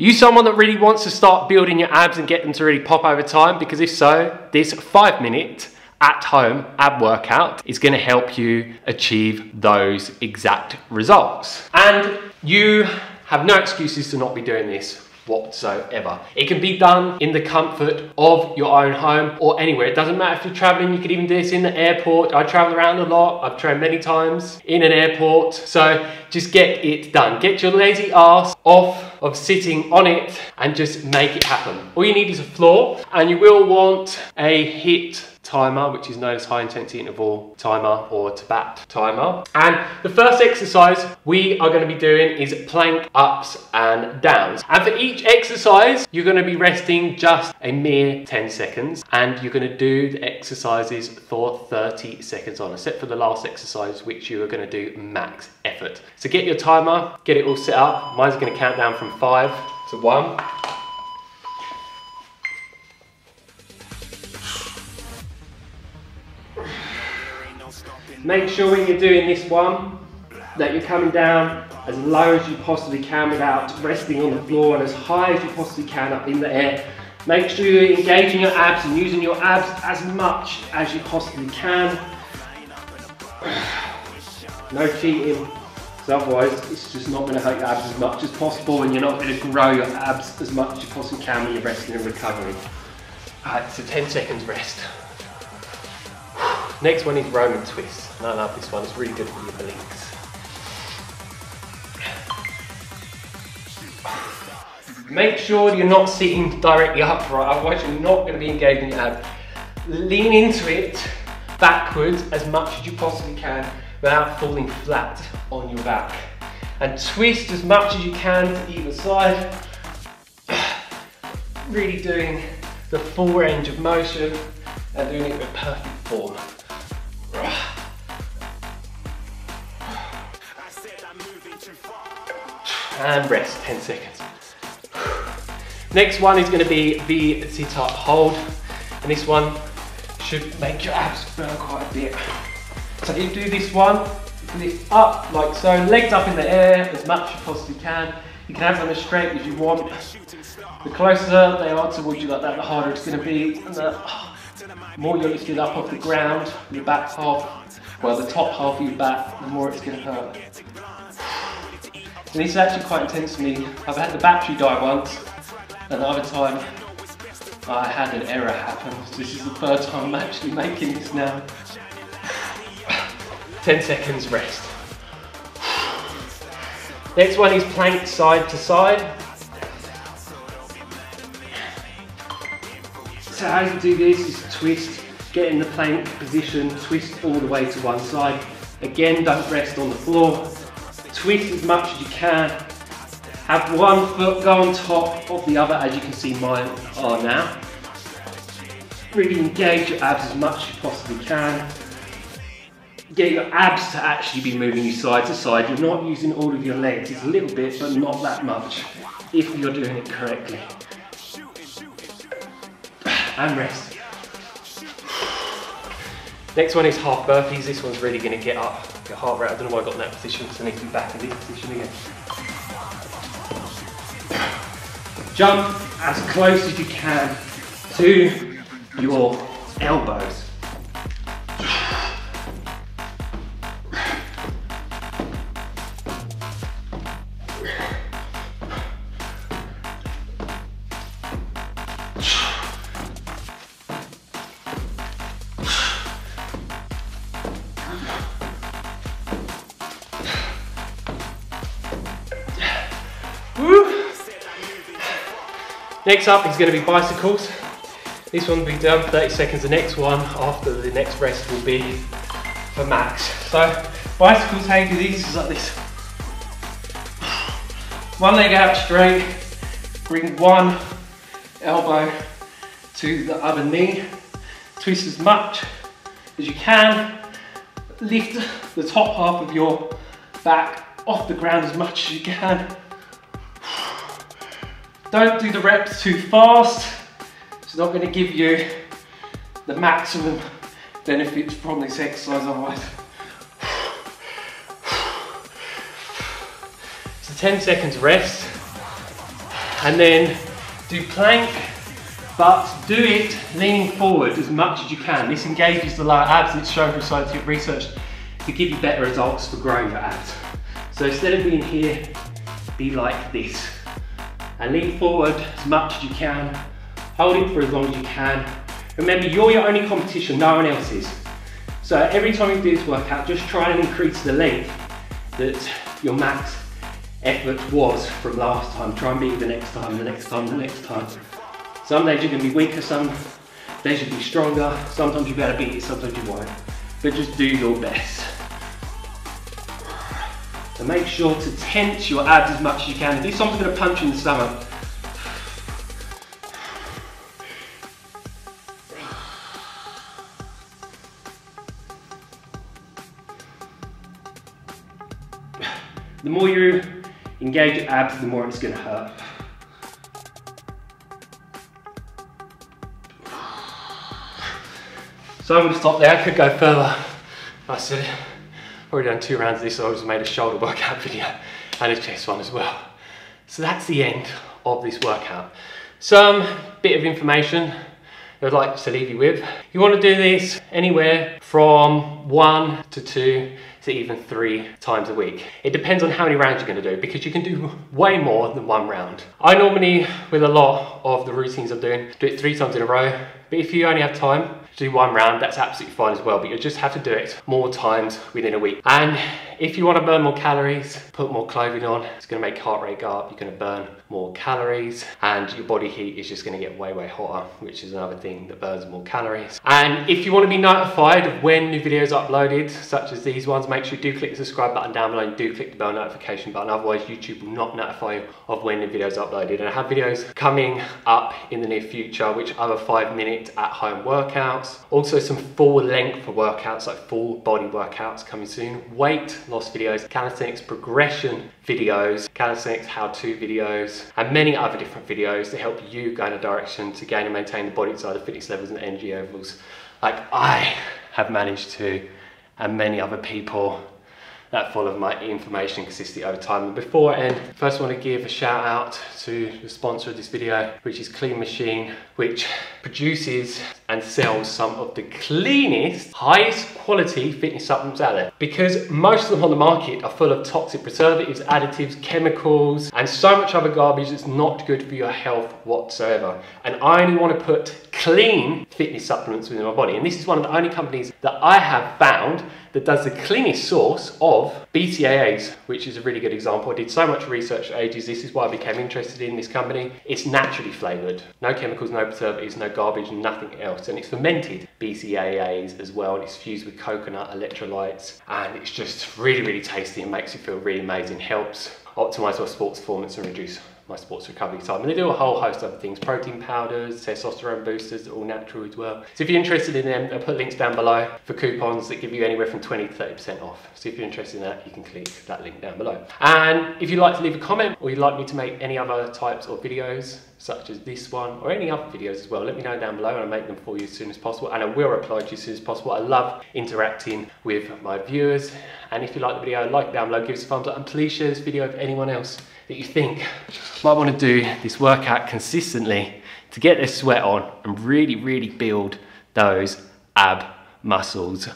you someone that really wants to start building your abs and get them to really pop over time? Because if so, this five minute at home ab workout is going to help you achieve those exact results. And you have no excuses to not be doing this whatsoever. It can be done in the comfort of your own home or anywhere. It doesn't matter if you're traveling, you could even do this in the airport. I travel around a lot. I've trained many times in an airport. So just get it done. Get your lazy ass off of sitting on it and just make it happen. All you need is a floor and you will want a HIIT timer, which is known as high intensity interval timer or Tabata timer. And the first exercise we are going to be doing is plank ups and downs. And for each exercise, you're going to be resting just a mere 10 seconds and you're going to do the exercises for 30 seconds on, except for the last exercise, which you are going to do max effort. So get your timer, get it all set up. Mine's going to count down from five to one. Make sure when you're doing this one that you're coming down as low as you possibly can without resting on the floor and as high as you possibly can up in the air. Make sure you're engaging your abs and using your abs as much as you possibly can. No cheating, because otherwise it's just not going to hurt your abs as much as possible and you're not going to grow your abs as much as you possibly can when you're resting and recovering. Alright, so 10 seconds rest. Next one is Roman twist. And I love this one, it's really good for your obliques. Make sure you're not sitting directly upright, otherwise you're not going to be engaging your abs. Lean into it backwards as much as you possibly can without falling flat on your back. And twist as much as you can to either side. Really doing the full range of motion and doing it with perfect form. And rest, 10 seconds. Next one is going to be the sit-up hold. And this one should make your abs burn quite a bit. So you do this one, lift up like so, legs up in the air as much as you possibly can. You can have them as straight as you want. The closer they are towards you like that, the harder it's going to be. And the more you're lifted up off the ground, your back half, well the top half of your back, the more it's going to hurt. And this is actually quite intense for me. I've had the battery die once, and the other time I had an error happen. So this is the third time I'm actually making this now. 10 seconds rest. Next one is plank side to side. So how you do this is twist, get in the plank position, twist all the way to one side. Again, don't rest on the floor. Twist as much as you can. Have one foot go on top of the other as you can see mine are now. Really engage your abs as much as you possibly can get your abs to actually be moving you side to side. You're not using all of your legs. It's a little bit, but not that much if you're doing it correctly. And rest. Next one is half burpees. This one's really going to get up your heart rate. I don't know why I got in that position because I need to be back in this position again. Jump as close as you can to your elbows. Next up is going to be bicycles. This one will be done 30 seconds. The next one after the next rest will be for max. So bicycles, how you do these is like this. One leg out straight, bring one elbow to the other knee. Twist as much as you can. Lift the top half of your back off the ground as much as you can. Don't do the reps too fast. It's not going to give you the maximum benefits from this exercise otherwise. So 10 seconds rest. And then do plank, but do it leaning forward as much as you can. This engages the lower abs. It's shown from scientific research to give you better results for growing your abs. So instead of being here, be like this. And lean forward as much as you can. Hold it for as long as you can. Remember, you're your only competition, no one else is. So every time you do this workout, just try and increase the length that your max effort was from last time. Try and beat it the next time, the next time, the next time. Some days you're gonna be weaker, some days you'll be stronger. Sometimes you'll be to beat it, sometimes you won't. But just do your best. And make sure to tense your abs as much as you can. If someone's gonna punch you in the stomach, The more you engage your abs, the more it's gonna hurt. So I'm gonna stop there, I could go further. I said, already done two rounds of this, so I just made a shoulder workout video and a chest one as well. So that's the end of this workout. Some bit of information I'd like to leave you with. You wanna do this anywhere from one to two to even three times a week. It depends on how many rounds you're gonna do because you can do way more than one round. I normally, with a lot of the routines I'm doing, do it three times in a row, but if you only have time, do one round, that's absolutely fine as well, but you just have to do it more times within a week. And if you want to burn more calories, put more clothing on, it's going to make heart rate go up, you're going to burn more calories, and your body heat is just going to get way, way hotter, which is another thing that burns more calories. And if you want to be notified of when new videos are uploaded, such as these ones, make sure you do click the subscribe button down below and do click the bell notification button, otherwise YouTube will not notify you of when new videos are uploaded. And I have videos coming up in the near future, which are five minute at home workouts, also some full length workouts, like full body workouts coming soon, weight loss videos, calisthenics progression videos, calisthenics how-to videos, and many other different videos to help you go in a direction to gain and maintain the body desire, the fitness levels and energy levels. Like I have managed to, and many other people that follow my information consistently over time. And before I end, first I want to give a shout out to the sponsor of this video, which is Clean Machine, which produces and sells some of the cleanest, highest quality fitness supplements out there. Because most of them on the market are full of toxic preservatives, additives, chemicals, and so much other garbage that's not good for your health whatsoever. And I only want to put clean fitness supplements within my body. And this is one of the only companies that I have found that does the cleanest source of BCAAs, which is a really good example. I did so much research for ages. This is why I became interested in this company. It's naturally flavored. No chemicals, no preservatives, no garbage, nothing else. And it's fermented BCAAs as well. And it's fused with coconut electrolytes. And it's just really, really tasty and makes you feel really amazing. Helps optimize your sports performance and reduce my sports recovery time. And they do a whole host of things, protein powders, testosterone boosters, all natural as well. So if you're interested in them, I'll put links down below for coupons that give you anywhere from 20 to 30% off. So if you're interested in that, you can click that link down below. And if you'd like to leave a comment or you'd like me to make any other types of videos, such as this one or any other videos as well, let me know down below and I'll make them for you as soon as possible and I will reply to you as soon as possible. I love interacting with my viewers and if you like the video, like down below, give us a thumbs up and please share this video with anyone else that you think might want to do this workout consistently to get their sweat on and really, really build those ab muscles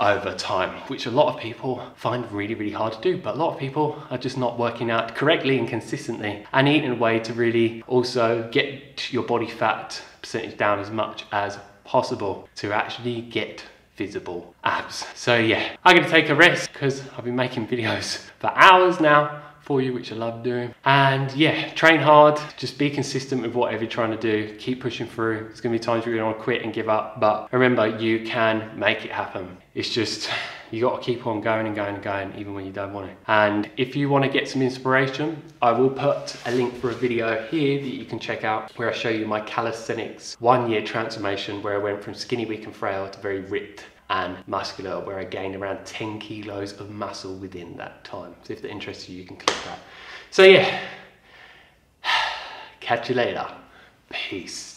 over time, which a lot of people find really, really hard to do. But a lot of people are just not working out correctly and consistently and eating a way to really also get your body fat percentage down as much as possible to actually get visible abs. So yeah, I'm gonna take a rest because I've been making videos for hours now for you, which I love doing. And yeah, train hard, just be consistent with whatever you're trying to do. Keep pushing through. There's gonna be times you're gonna quit and give up, but remember, you can make it happen. It's just, you got to keep on going and going and going even when you don't want it. And if you want to get some inspiration, I will put a link for a video here that you can check out where I show you my calisthenics one year transformation where I went from skinny, weak and frail to very ripped and muscular where I gained around 10 kilos of muscle within that time. So if that interests you, you can click that. So yeah, catch you later. Peace.